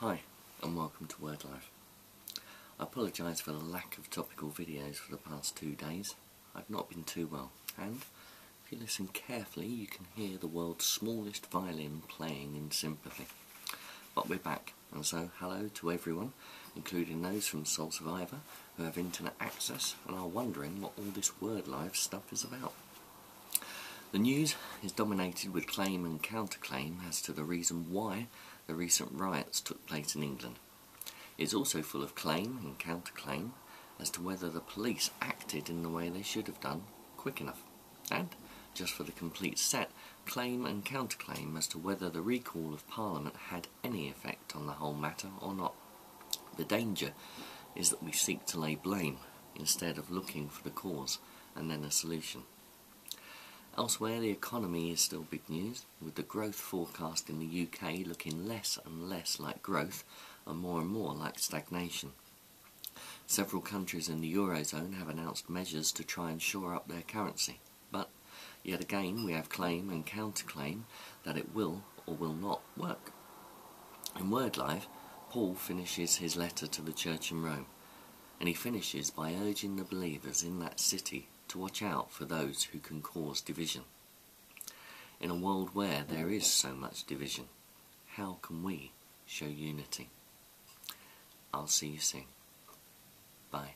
Hi and welcome to WordLive. I apologise for the lack of topical videos for the past two days. I've not been too well and if you listen carefully you can hear the world's smallest violin playing in sympathy. But we're back and so hello to everyone including those from Soul Survivor who have internet access and are wondering what all this WordLive stuff is about. The news is dominated with claim and counterclaim as to the reason why the recent riots took place in England. It is also full of claim and counterclaim as to whether the police acted in the way they should have done quick enough. And, just for the complete set, claim and counterclaim as to whether the recall of Parliament had any effect on the whole matter or not. The danger is that we seek to lay blame instead of looking for the cause and then a solution. Elsewhere, the economy is still big news, with the growth forecast in the UK looking less and less like growth and more and more like stagnation. Several countries in the Eurozone have announced measures to try and shore up their currency, but yet again we have claim and counterclaim that it will or will not work. In WordLive, Paul finishes his letter to the church in Rome, and he finishes by urging the believers in that city to watch out for those who can cause division. In a world where there is so much division, how can we show unity? I'll see you soon. Bye.